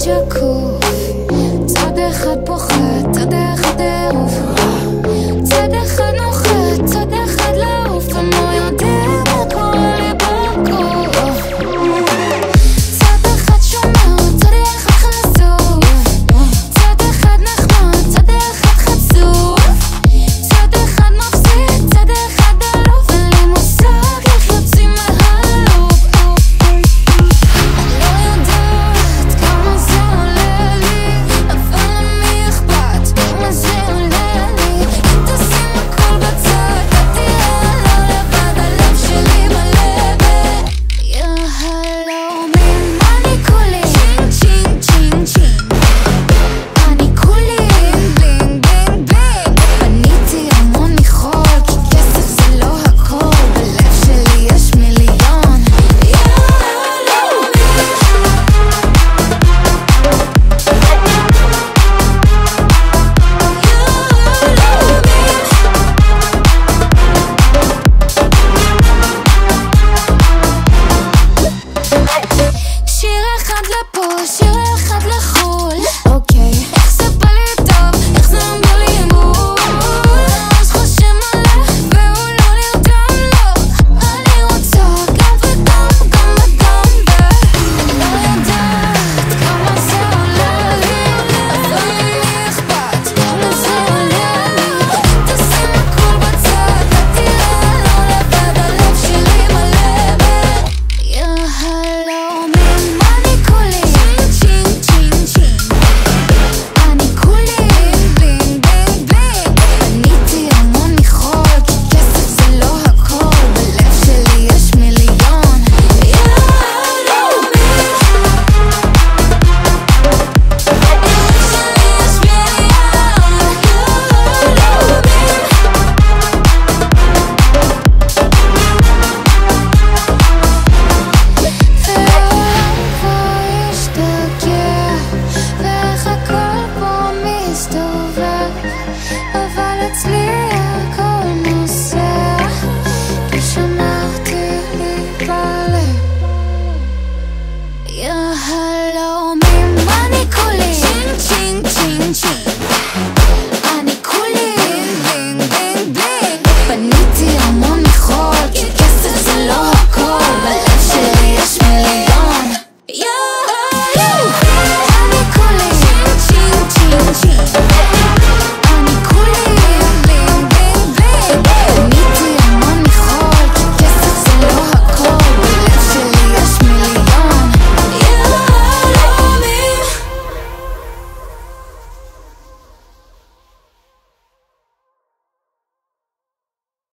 שקוף צד אחד פוחד, צד אחד ערוף